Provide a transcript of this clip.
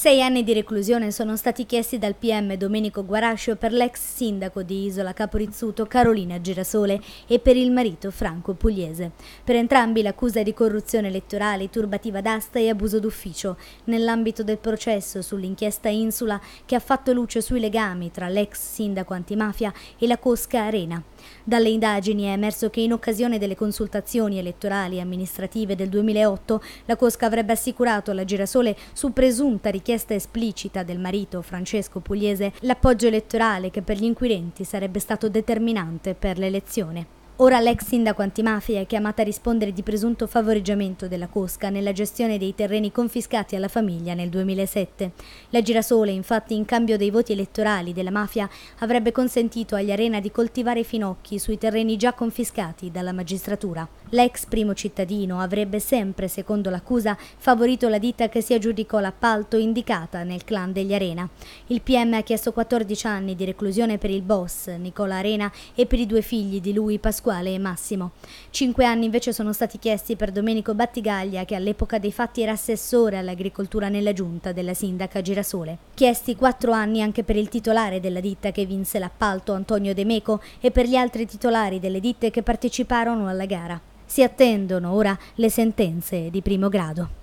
Sei anni di reclusione sono stati chiesti dal PM Domenico Guarascio per l'ex sindaco di Isola Caporizzuto Carolina Girasole e per il marito Franco Pugliese. Per entrambi l'accusa di corruzione elettorale, turbativa d'asta e abuso d'ufficio, nell'ambito del processo sull'inchiesta Insula che ha fatto luce sui legami tra l'ex sindaco antimafia e la Cosca Arena. Dalle indagini è emerso che in occasione delle consultazioni elettorali e amministrative del 2008 la Cosca avrebbe assicurato alla Girasole su presunta richiesta richiesta esplicita del marito Francesco Pugliese l'appoggio elettorale che per gli inquirenti sarebbe stato determinante per l'elezione. Ora l'ex sindaco antimafia è chiamata a rispondere di presunto favoreggiamento della Cosca nella gestione dei terreni confiscati alla famiglia nel 2007. La Girasole, infatti, in cambio dei voti elettorali della mafia, avrebbe consentito agli Arena di coltivare finocchi sui terreni già confiscati dalla magistratura. L'ex primo cittadino avrebbe sempre, secondo l'accusa, favorito la ditta che si aggiudicò l'appalto indicata nel clan degli Arena. Il PM ha chiesto 14 anni di reclusione per il boss, Nicola Arena, e per i due figli di lui, Pasquale Pasquale e Massimo. Cinque anni invece sono stati chiesti per Domenico Battigaglia, che all'epoca dei fatti era assessore all'agricoltura nella giunta della sindaca Girasole. Chiesti quattro anni anche per il titolare della ditta che vinse l'appalto, Antonio De Meco, e per gli altri titolari delle ditte che parteciparono alla gara. Si attendono ora le sentenze di primo grado.